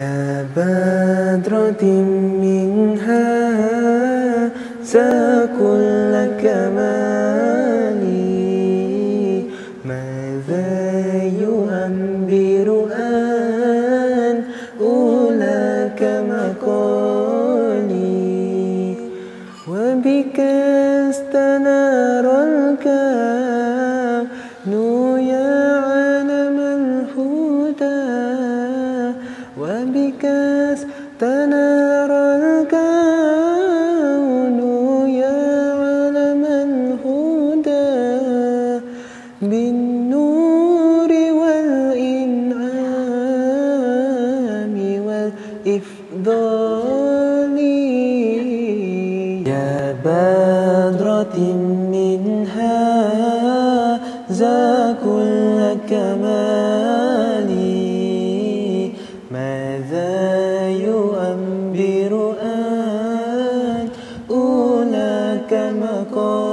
يا بدرة منها كل كمالي ماذا يؤمر أن أولاك مقالي؟ وبك استنار الكون يا علم الهدى. وبك استنار الكون يا علم الهدى. بالنور والإنعام والإفضال. يا بدرة منها كل كمالي ماذا يؤمر أن أولاك مقالي